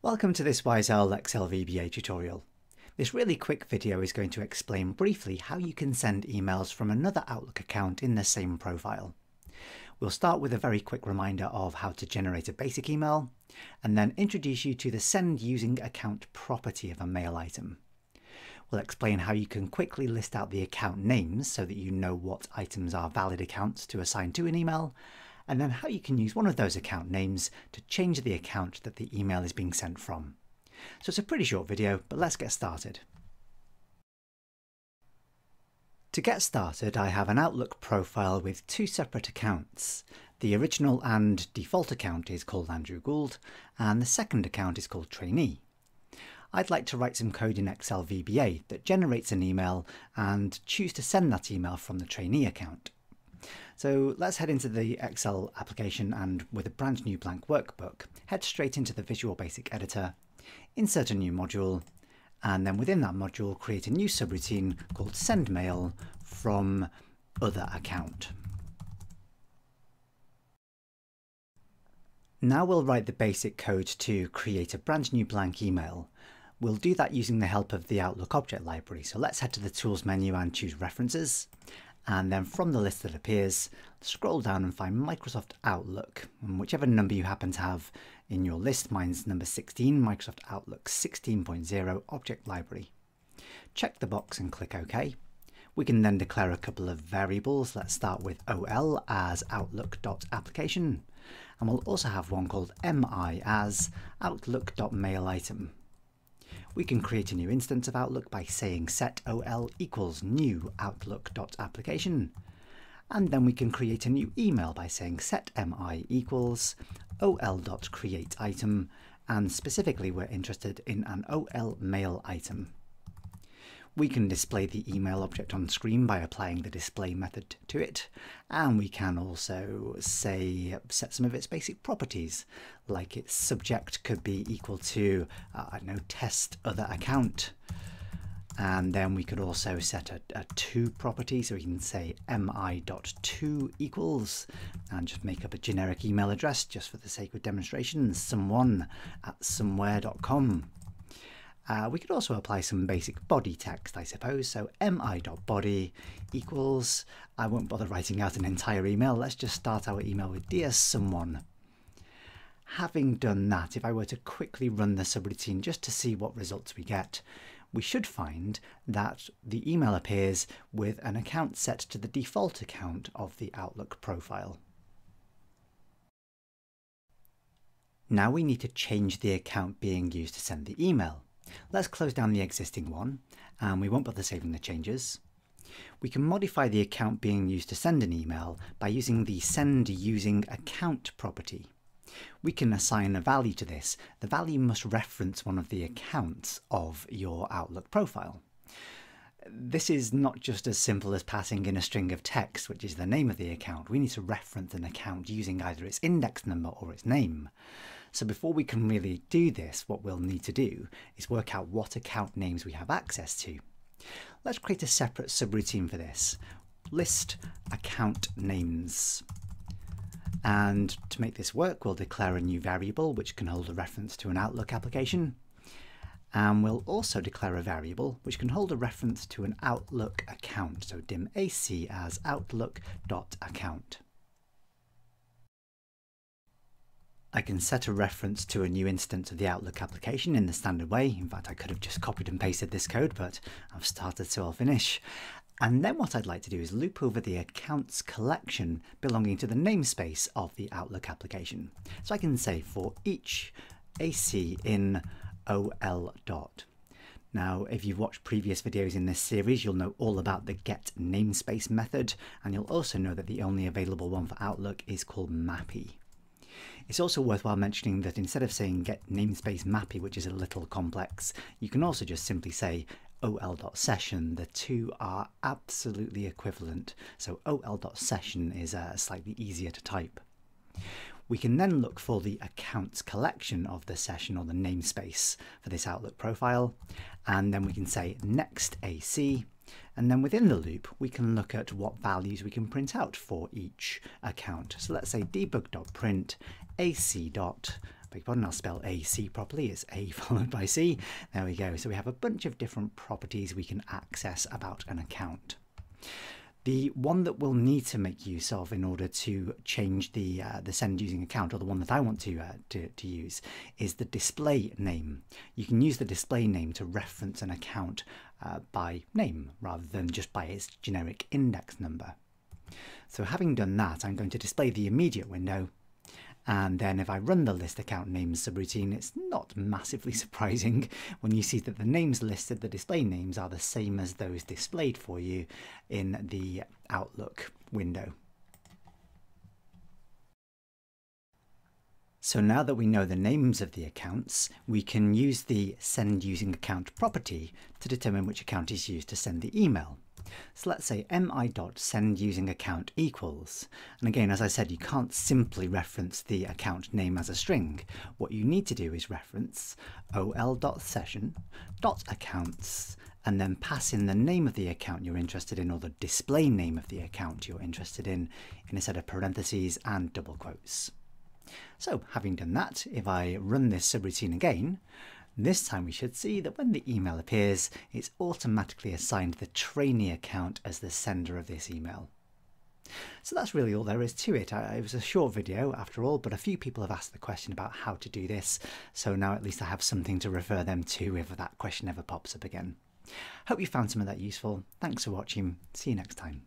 Welcome to this Wise Owl Excel VBA tutorial. This really quick video is going to explain briefly how you can send emails from another Outlook account in the same profile. We'll start with a very quick reminder of how to generate a basic email, and then introduce you to the send using account property of a mail item. We'll explain how you can quickly list out the account names so that you know what items are valid accounts to assign to an email, and then how you can use one of those account names to change the account that the email is being sent from. So it's a pretty short video, but let's get started. To get started, I have an Outlook profile with two separate accounts. The original and default account is called Andrew Gould, and the second account is called Trainee. I'd like to write some code in Excel VBA that generates an email and choose to send that email from the trainee account. So let's head into the Excel application and with a brand new blank workbook, head straight into the Visual Basic Editor, insert a new module, and then within that module create a new subroutine called send mail from other account. Now we'll write the basic code to create a brand new blank email. We'll do that using the help of the Outlook object library. So let's head to the tools menu and choose references and then from the list that appears, scroll down and find Microsoft Outlook, and whichever number you happen to have in your list, mine's number 16, Microsoft Outlook 16.0 Object Library. Check the box and click OK. We can then declare a couple of variables. Let's start with OL as outlook.application, and we'll also have one called MI as outlook.mailitem. We can create a new instance of Outlook by saying set ol equals new outlook.application. And then we can create a new email by saying set mi equals ol.create item, and specifically we're interested in an ol mail item. We can display the email object on screen by applying the display method to it, and we can also say set some of its basic properties, like its subject could be equal to, uh, I don't know, test other account. And then we could also set a, a to property, so we can say mi.to equals, and just make up a generic email address just for the sake of demonstration, someone at somewhere.com. Uh, we could also apply some basic body text, I suppose. So mi.body equals, I won't bother writing out an entire email. Let's just start our email with Dear Someone. Having done that, if I were to quickly run the subroutine just to see what results we get, we should find that the email appears with an account set to the default account of the Outlook profile. Now we need to change the account being used to send the email. Let's close down the existing one and we won't bother saving the changes. We can modify the account being used to send an email by using the send using account property. We can assign a value to this. The value must reference one of the accounts of your Outlook profile. This is not just as simple as passing in a string of text, which is the name of the account. We need to reference an account using either its index number or its name. So before we can really do this, what we'll need to do is work out what account names we have access to. Let's create a separate subroutine for this. List account names. And to make this work, we'll declare a new variable which can hold a reference to an Outlook application. And we'll also declare a variable which can hold a reference to an Outlook account, so dim AC as outlook.account. I can set a reference to a new instance of the Outlook application in the standard way. In fact, I could have just copied and pasted this code, but I've started so I'll finish. And then what I'd like to do is loop over the accounts collection belonging to the namespace of the Outlook application. So I can say for each AC in OL dot. Now, if you've watched previous videos in this series, you'll know all about the get namespace method, and you'll also know that the only available one for Outlook is called MAPI. It's also worthwhile mentioning that instead of saying get namespace MAPI, which is a little complex, you can also just simply say ol.session. The two are absolutely equivalent, so ol.session is uh, slightly easier to type. We can then look for the accounts collection of the session or the namespace for this Outlook profile, and then we can say next AC, and then within the loop, we can look at what values we can print out for each account. So let's say debug.print ac dot beg pardon, I'll spell AC properly. It's A followed by C. There we go. So we have a bunch of different properties we can access about an account. The one that we'll need to make use of in order to change the uh, the send using account, or the one that I want to, uh, to, to use, is the display name. You can use the display name to reference an account uh, by name rather than just by its generic index number. So having done that, I'm going to display the immediate window and then if I run the list account names subroutine, it's not massively surprising when you see that the names listed, the display names, are the same as those displayed for you in the Outlook window. So now that we know the names of the accounts, we can use the send using account property to determine which account is used to send the email. So let's say mi.send using account equals. And again, as I said, you can't simply reference the account name as a string. What you need to do is reference ol.session.accounts and then pass in the name of the account you're interested in or the display name of the account you're interested in in a set of parentheses and double quotes. So having done that, if I run this subroutine again, this time we should see that when the email appears, it's automatically assigned the trainee account as the sender of this email. So that's really all there is to it. it was a short video after all, but a few people have asked the question about how to do this, so now at least I have something to refer them to if that question ever pops up again. Hope you found some of that useful. Thanks for watching. See you next time.